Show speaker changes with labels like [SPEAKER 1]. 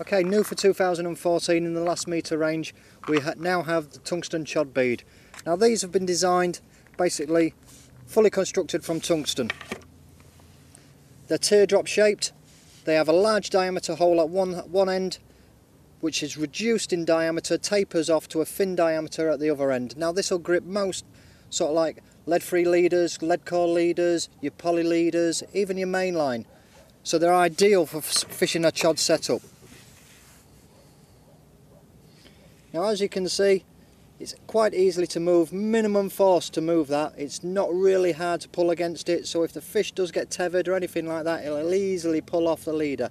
[SPEAKER 1] Okay, new for 2014 in the last metre range, we ha now have the tungsten chod bead. Now these have been designed basically fully constructed from tungsten. They're teardrop shaped, they have a large diameter hole at one, one end which is reduced in diameter, tapers off to a thin diameter at the other end. Now this will grip most sort of like lead-free leaders, lead core leaders, your poly leaders, even your mainline. So they're ideal for fishing a chod setup. Now as you can see, it's quite easily to move, minimum force to move that. It's not really hard to pull against it, so if the fish does get tethered or anything like that, it'll easily pull off the leader.